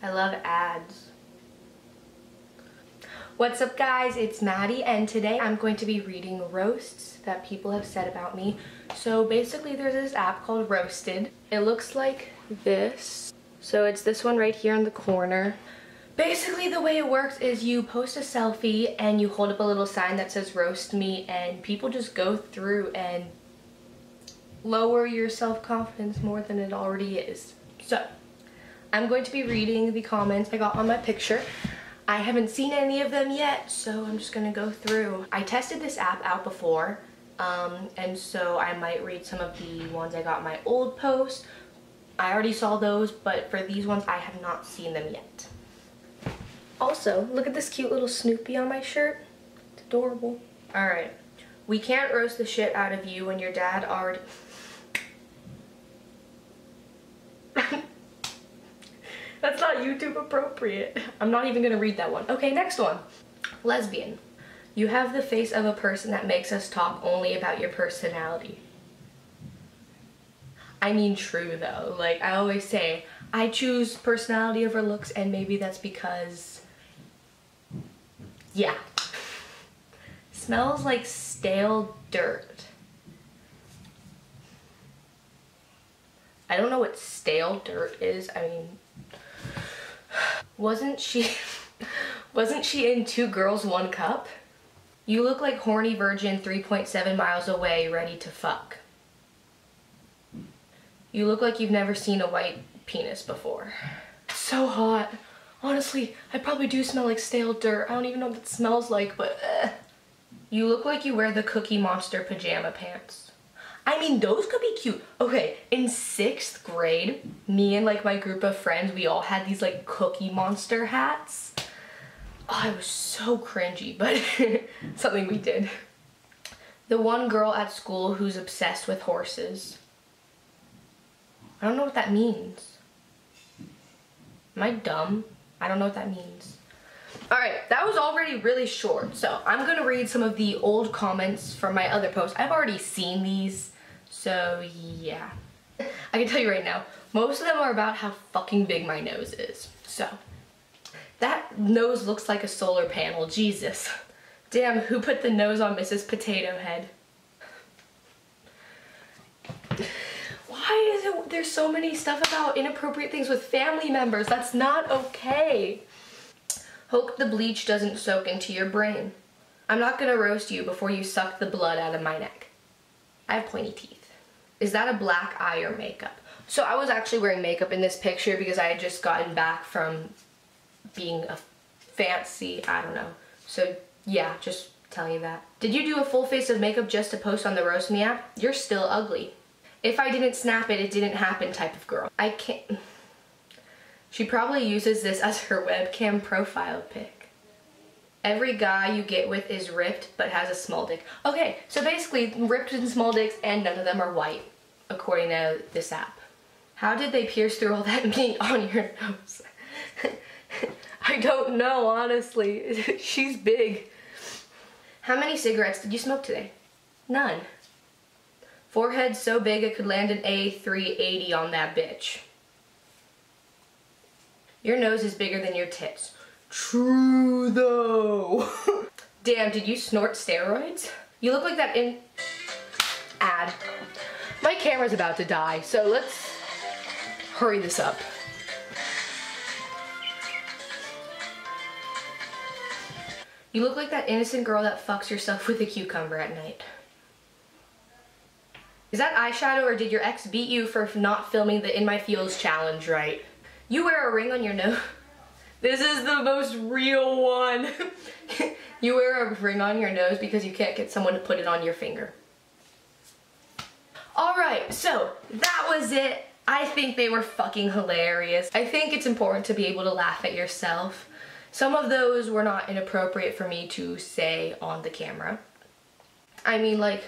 I love ads. What's up guys, it's Maddie and today I'm going to be reading roasts that people have said about me. So basically there's this app called Roasted. It looks like this. So it's this one right here in the corner. Basically the way it works is you post a selfie and you hold up a little sign that says roast me and people just go through and lower your self-confidence more than it already is. So I'm going to be reading the comments I got on my picture. I haven't seen any of them yet, so I'm just gonna go through. I tested this app out before, um, and so I might read some of the ones I got my old post. I already saw those, but for these ones, I have not seen them yet. Also, look at this cute little Snoopy on my shirt. It's adorable. All right, we can't roast the shit out of you when your dad already... That's not YouTube appropriate. I'm not even gonna read that one. Okay, next one. Lesbian. You have the face of a person that makes us talk only about your personality. I mean true though. Like I always say, I choose personality over looks and maybe that's because, yeah. Smells like stale dirt. I don't know what stale dirt is. I mean, wasn't she, wasn't she in Two Girls, One Cup? You look like horny virgin 3.7 miles away ready to fuck. You look like you've never seen a white penis before. So hot. Honestly, I probably do smell like stale dirt. I don't even know what it smells like, but uh. You look like you wear the Cookie Monster pajama pants. I mean, those could be cute. Okay, in sixth grade, me and like my group of friends, we all had these like Cookie Monster hats. Oh, I was so cringy, but something we did. The one girl at school who's obsessed with horses. I don't know what that means. Am I dumb? I don't know what that means. Alright, that was already really short, so I'm gonna read some of the old comments from my other posts. I've already seen these, so yeah. I can tell you right now, most of them are about how fucking big my nose is. So, that nose looks like a solar panel, Jesus. Damn, who put the nose on Mrs. Potato Head? Why is it there's so many stuff about inappropriate things with family members? That's not okay. Hope the bleach doesn't soak into your brain. I'm not gonna roast you before you suck the blood out of my neck. I have pointy teeth. Is that a black eye or makeup? So I was actually wearing makeup in this picture because I had just gotten back from being a fancy, I don't know. So yeah, just telling you that. Did you do a full face of makeup just to post on the Roast Me app? You're still ugly. If I didn't snap it, it didn't happen type of girl. I can't... She probably uses this as her webcam profile pic. Every guy you get with is ripped but has a small dick. Okay, so basically ripped and small dicks and none of them are white, according to this app. How did they pierce through all that meat on your nose? I don't know, honestly. She's big. How many cigarettes did you smoke today? None. Forehead so big it could land an A380 on that bitch. Your nose is bigger than your tits. True though. Damn, did you snort steroids? You look like that in ad. My camera's about to die, so let's hurry this up. You look like that innocent girl that fucks yourself with a cucumber at night. Is that eyeshadow or did your ex beat you for not filming the In My Feels challenge right? You wear a ring on your nose. This is the most real one. you wear a ring on your nose because you can't get someone to put it on your finger. Alright, so that was it. I think they were fucking hilarious. I think it's important to be able to laugh at yourself. Some of those were not inappropriate for me to say on the camera. I mean like,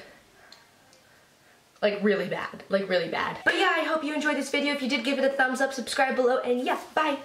like really bad, like really bad. But yeah, I hope you enjoyed this video. If you did, give it a thumbs up, subscribe below, and yeah, bye.